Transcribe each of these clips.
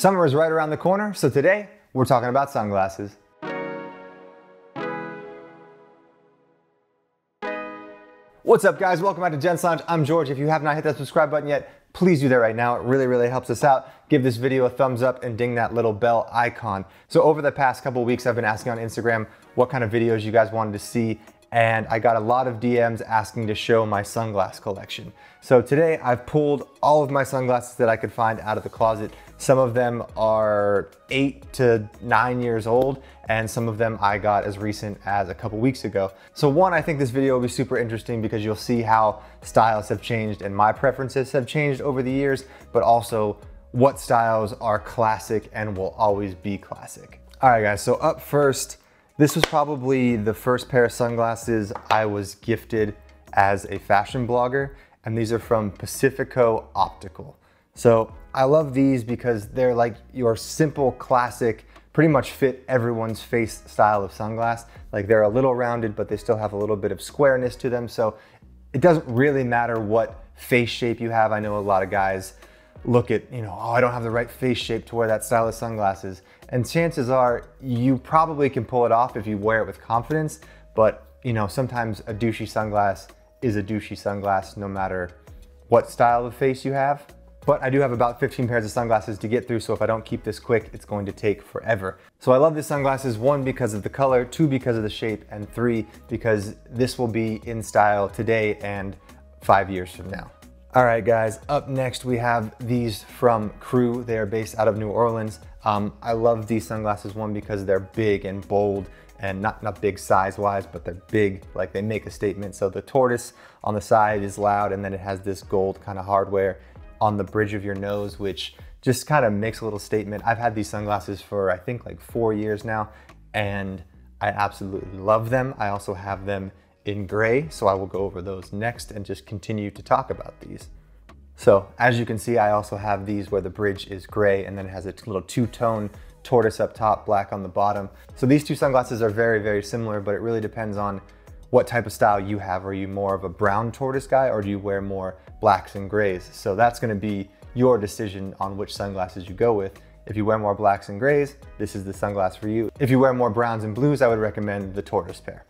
Summer is right around the corner, so today we're talking about sunglasses. What's up guys, welcome back to Gents Lounge. I'm George. If you have not hit that subscribe button yet, please do that right now. It really, really helps us out. Give this video a thumbs up and ding that little bell icon. So over the past couple weeks, I've been asking on Instagram what kind of videos you guys wanted to see and I got a lot of DMs asking to show my sunglass collection. So today I've pulled all of my sunglasses that I could find out of the closet. Some of them are eight to nine years old, and some of them I got as recent as a couple weeks ago. So one, I think this video will be super interesting because you'll see how styles have changed and my preferences have changed over the years, but also what styles are classic and will always be classic. All right guys, so up first, this was probably the first pair of sunglasses I was gifted as a fashion blogger, and these are from Pacifico Optical. So I love these because they're like your simple classic, pretty much fit everyone's face style of sunglass. Like they're a little rounded, but they still have a little bit of squareness to them. So it doesn't really matter what face shape you have. I know a lot of guys look at, you know, oh, I don't have the right face shape to wear that style of sunglasses. And chances are you probably can pull it off if you wear it with confidence, but you know, sometimes a douchey sunglass is a douchey sunglass no matter what style of face you have. But I do have about 15 pairs of sunglasses to get through, so if I don't keep this quick, it's going to take forever. So I love these sunglasses, one, because of the color, two, because of the shape, and three, because this will be in style today and five years from now. All right, guys, up next we have these from Krewe. They are based out of New Orleans. Um, I love these sunglasses, one, because they're big and bold and not, not big size wise, but they're big, like they make a statement. So the tortoise on the side is loud and then it has this gold kind of hardware on the bridge of your nose, which just kind of makes a little statement. I've had these sunglasses for I think like four years now and I absolutely love them. I also have them in gray, so I will go over those next and just continue to talk about these. So as you can see, I also have these where the bridge is gray and then it has a little two-tone tortoise up top, black on the bottom. So these two sunglasses are very, very similar, but it really depends on what type of style you have. Are you more of a brown tortoise guy or do you wear more blacks and grays? So that's gonna be your decision on which sunglasses you go with. If you wear more blacks and grays, this is the sunglass for you. If you wear more browns and blues, I would recommend the tortoise pair.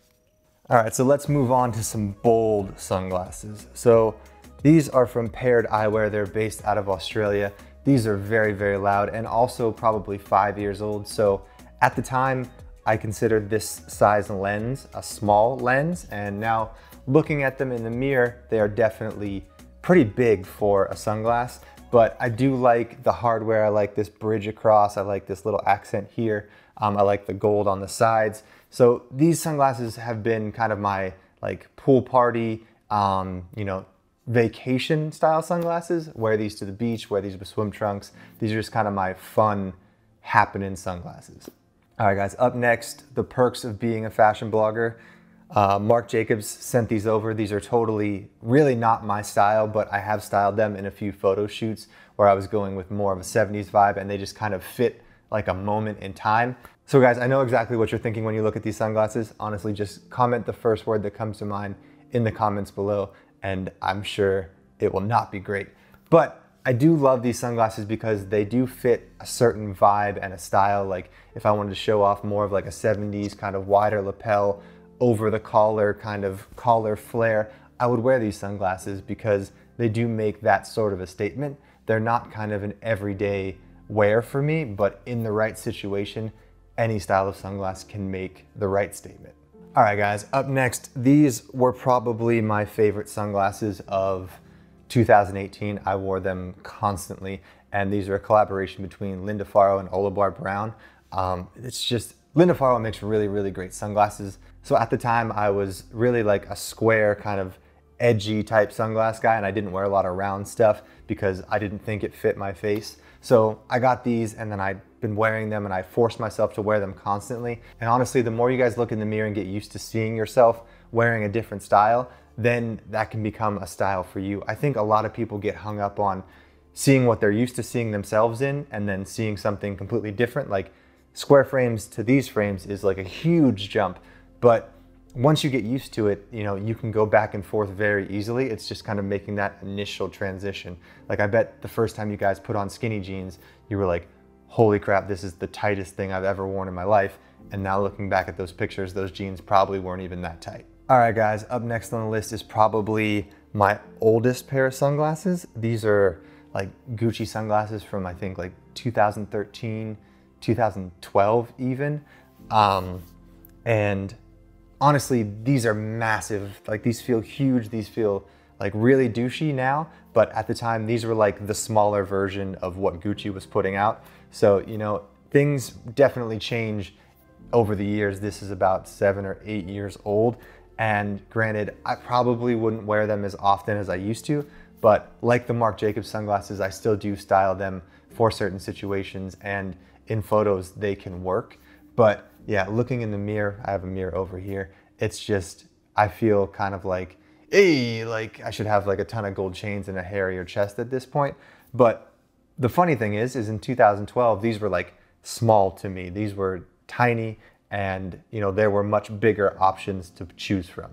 All right, so let's move on to some bold sunglasses. So these are from Pared Eyewear. They're based out of Australia. These are very, very loud and also probably five years old. So at the time, I considered this size lens a small lens. And now looking at them in the mirror, they are definitely pretty big for a sunglass. But I do like the hardware. I like this bridge across. I like this little accent here. Um, I like the gold on the sides. So these sunglasses have been kind of my like pool party, um, you know, vacation style sunglasses. Wear these to the beach, wear these with swim trunks. These are just kind of my fun, happening sunglasses. All right, guys, up next, the perks of being a fashion blogger. Uh, Marc Jacobs sent these over. These are totally, really not my style, but I have styled them in a few photo shoots where I was going with more of a 70s vibe and they just kind of fit like a moment in time. So guys, I know exactly what you're thinking when you look at these sunglasses. Honestly, just comment the first word that comes to mind in the comments below, and I'm sure it will not be great. But I do love these sunglasses because they do fit a certain vibe and a style. Like if I wanted to show off more of like a 70s kind of wider lapel, over the collar kind of collar flare, I would wear these sunglasses because they do make that sort of a statement. They're not kind of an everyday wear for me, but in the right situation, any style of sunglasses can make the right statement. All right, guys, up next, these were probably my favorite sunglasses of 2018. I wore them constantly, and these are a collaboration between Linda Farrow and Orlebar Brown. Um, it's just, Linda Farrow makes really, really great sunglasses. So at the time, I was really like a square kind of edgy type sunglass guy, and I didn't wear a lot of round stuff because I didn't think it fit my face. So I got these and then I've been wearing them and I forced myself to wear them constantly. And honestly, the more you guys look in the mirror and get used to seeing yourself wearing a different style, then that can become a style for you. I think a lot of people get hung up on seeing what they're used to seeing themselves in and then seeing something completely different. Like square frames to these frames is like a huge jump, but once you get used to it, you know, you can go back and forth very easily. It's just kind of making that initial transition. Like I bet the first time you guys put on skinny jeans, you were like, holy crap, this is the tightest thing I've ever worn in my life. And now looking back at those pictures, those jeans probably weren't even that tight. All right, guys, up next on the list is probably my oldest pair of sunglasses. These are like Gucci sunglasses from I think like 2013, 2012 even. Um, and honestly, these are massive. Like these feel huge. These feel like really douchey now. But at the time, these were like the smaller version of what Gucci was putting out. So, you know, things definitely change over the years. This is about seven or eight years old. And granted, I probably wouldn't wear them as often as I used to, but like the Marc Jacobs sunglasses, I still do style them for certain situations and in photos they can work. But yeah, looking in the mirror, I have a mirror over here. It's just, I feel kind of like, hey, like I should have like a ton of gold chains and a hairier chest at this point. But the funny thing is, is in 2012, these were like small to me. These were tiny and you know there were much bigger options to choose from.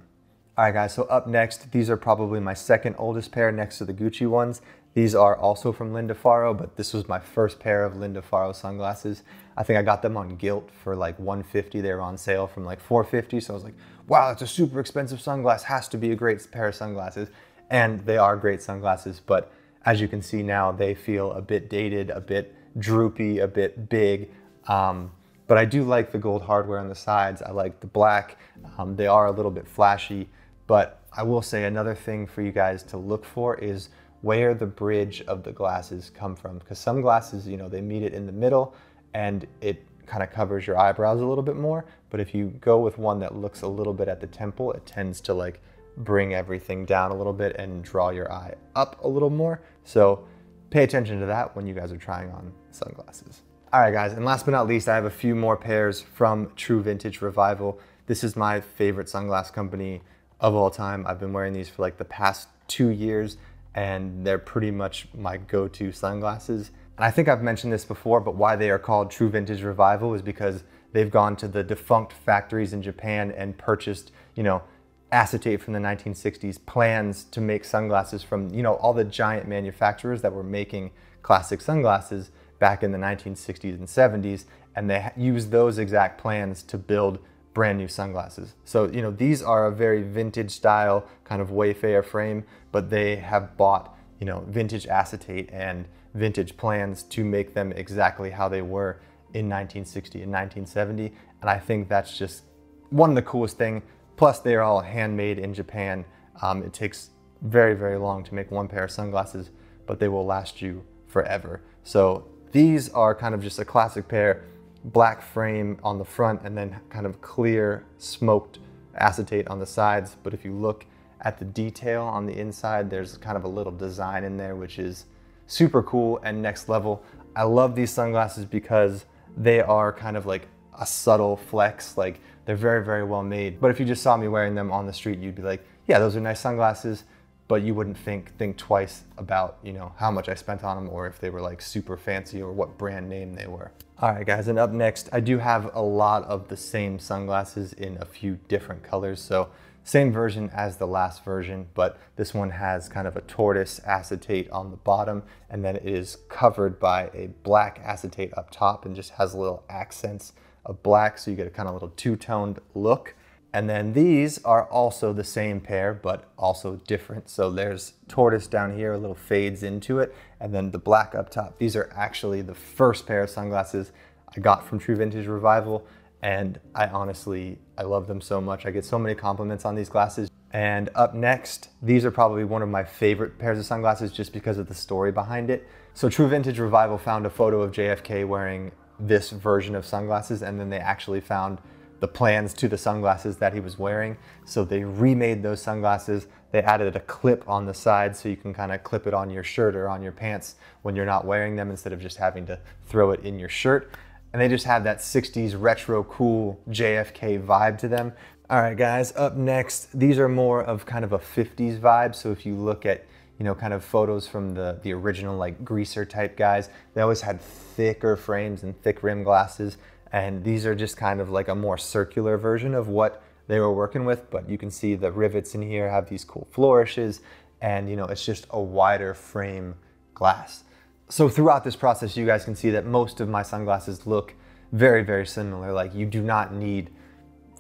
All right guys, so up next, these are probably my second oldest pair next to the Gucci ones. These are also from Linda Farrow, but this was my first pair of Linda Farrow sunglasses. I think I got them on Gilt for like 150. They were on sale from like 450. So I was like, wow, that's a super expensive sunglass. Has to be a great pair of sunglasses. And they are great sunglasses, but as you can see now, they feel a bit dated, a bit droopy, a bit big. Um, but I do like the gold hardware on the sides. I like the black. Um, they are a little bit flashy, but I will say another thing for you guys to look for is where the bridge of the glasses come from. Because some glasses, you know, they meet it in the middle and it kind of covers your eyebrows a little bit more. But if you go with one that looks a little bit at the temple, it tends to like bring everything down a little bit and draw your eye up a little more. So pay attention to that when you guys are trying on sunglasses. All right, guys, and last but not least, I have a few more pairs from True Vintage Revival. This is my favorite sunglass company of all time. I've been wearing these for like the past two years and they're pretty much my go-to sunglasses. And I think I've mentioned this before, but why they are called True Vintage Revival is because they've gone to the defunct factories in Japan and purchased, you know, acetate from the 1960s, plans to make sunglasses from, you know, all the giant manufacturers that were making classic sunglasses back in the 1960s and 70s, and they used those exact plans to build brand new sunglasses. So, you know, these are a very vintage style kind of Wayfarer frame, but they have bought, you know, vintage acetate and vintage plans to make them exactly how they were in 1960 and 1970. And I think that's just one of the coolest thing. Plus they are all handmade in Japan. Um, it takes very, very long to make one pair of sunglasses, but they will last you forever. So these are kind of just a classic pair black frame on the front and then kind of clear smoked acetate on the sides. But if you look at the detail on the inside, there's kind of a little design in there, which is super cool and next level. I love these sunglasses because they are kind of like a subtle flex. Like they're very, very well made. But if you just saw me wearing them on the street, you'd be like, yeah, those are nice sunglasses but you wouldn't think think twice about you know how much I spent on them or if they were like super fancy or what brand name they were. All right guys, and up next I do have a lot of the same sunglasses in a few different colors. So same version as the last version, but this one has kind of a tortoise acetate on the bottom and then it is covered by a black acetate up top and just has little accents of black so you get a kind of little two-toned look. And then these are also the same pair, but also different. So there's tortoise down here, a little fades into it, and then the black up top. These are actually the first pair of sunglasses I got from True Vintage Revival. And I honestly, I love them so much. I get so many compliments on these glasses. And up next, these are probably one of my favorite pairs of sunglasses just because of the story behind it. So True Vintage Revival found a photo of JFK wearing this version of sunglasses, and then they actually found the plans to the sunglasses that he was wearing. So they remade those sunglasses. They added a clip on the side so you can kind of clip it on your shirt or on your pants when you're not wearing them instead of just having to throw it in your shirt. And they just have that 60s retro cool JFK vibe to them. All right, guys, up next, these are more of kind of a 50s vibe. So if you look at you know, kind of photos from the, the original like greaser type guys. They always had thicker frames and thick rim glasses. And these are just kind of like a more circular version of what they were working with, but you can see the rivets in here have these cool flourishes and you know, it's just a wider frame glass. So throughout this process, you guys can see that most of my sunglasses look very, very similar. Like you do not need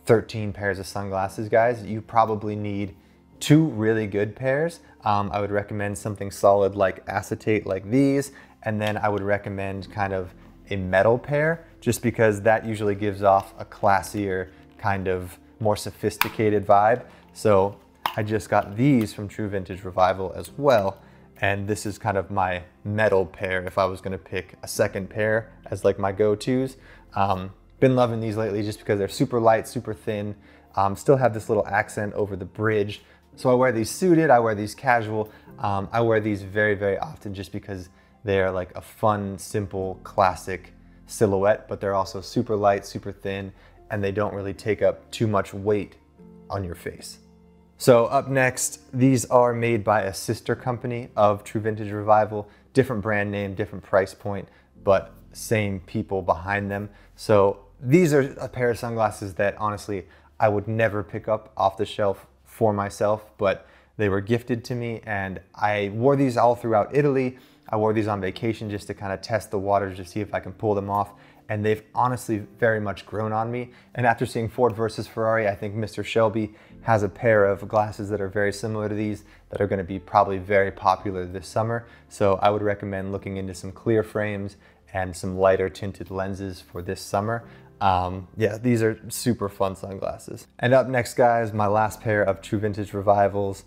13 pairs of sunglasses, guys. You probably need two really good pairs. Um, I would recommend something solid like acetate like these, and then I would recommend kind of a metal pair just because that usually gives off a classier, kind of more sophisticated vibe. So I just got these from True Vintage Revival as well. And this is kind of my metal pair if I was gonna pick a second pair as like my go-tos. Um, been loving these lately just because they're super light, super thin. Um, still have this little accent over the bridge. So I wear these suited, I wear these casual. Um, I wear these very, very often just because they're like a fun, simple, classic silhouette, but they're also super light, super thin, and they don't really take up too much weight on your face. So up next, these are made by a sister company of True Vintage Revival, different brand name, different price point, but same people behind them. So these are a pair of sunglasses that honestly I would never pick up off the shelf for myself, but they were gifted to me and I wore these all throughout Italy. I wore these on vacation just to kind of test the waters to see if I can pull them off. And they've honestly very much grown on me. And after seeing Ford versus Ferrari, I think Mr. Shelby has a pair of glasses that are very similar to these that are gonna be probably very popular this summer. So I would recommend looking into some clear frames and some lighter tinted lenses for this summer. Um, yeah, these are super fun sunglasses. And up next, guys, my last pair of True Vintage Revivals.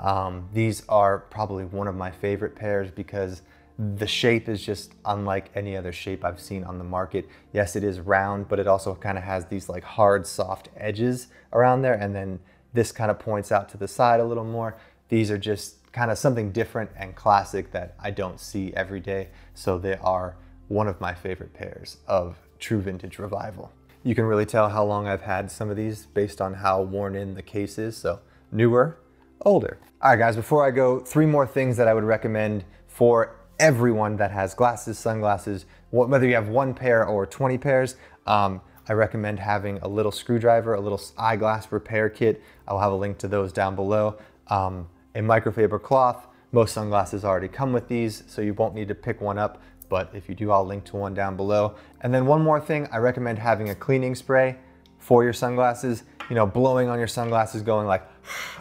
Um, these are probably one of my favorite pairs because the shape is just unlike any other shape I've seen on the market. Yes, it is round, but it also kind of has these like hard, soft edges around there. And then this kind of points out to the side a little more. These are just kind of something different and classic that I don't see every day. So they are one of my favorite pairs of true vintage revival. You can really tell how long I've had some of these based on how worn in the case is. So newer, older. All right guys, before I go, three more things that I would recommend for everyone that has glasses, sunglasses, whether you have one pair or 20 pairs, um, I recommend having a little screwdriver, a little eyeglass repair kit. I'll have a link to those down below. Um, a microfiber cloth. Most sunglasses already come with these, so you won't need to pick one up but if you do, I'll link to one down below. And then one more thing, I recommend having a cleaning spray for your sunglasses, you know, blowing on your sunglasses, going like,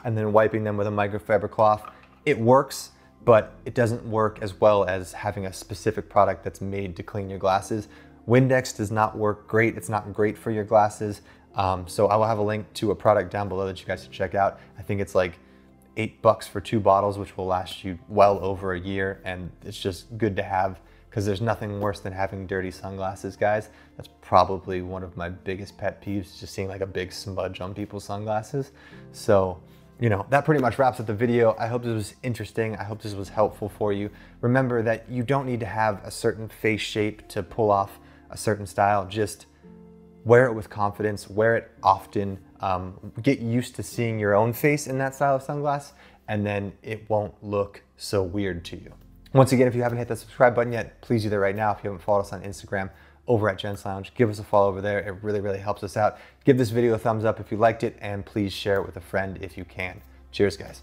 and then wiping them with a microfiber cloth. It works, but it doesn't work as well as having a specific product that's made to clean your glasses. Windex does not work great. It's not great for your glasses. Um, so I will have a link to a product down below that you guys should check out. I think it's like eight bucks for two bottles, which will last you well over a year. And it's just good to have because there's nothing worse than having dirty sunglasses, guys. That's probably one of my biggest pet peeves, just seeing like a big smudge on people's sunglasses. So, you know, that pretty much wraps up the video. I hope this was interesting. I hope this was helpful for you. Remember that you don't need to have a certain face shape to pull off a certain style. Just wear it with confidence, wear it often, um, get used to seeing your own face in that style of sunglass, and then it won't look so weird to you. Once again, if you haven't hit that subscribe button yet, please do that right now. If you haven't followed us on Instagram over at Gents Lounge, give us a follow over there. It really, really helps us out. Give this video a thumbs up if you liked it, and please share it with a friend if you can. Cheers, guys.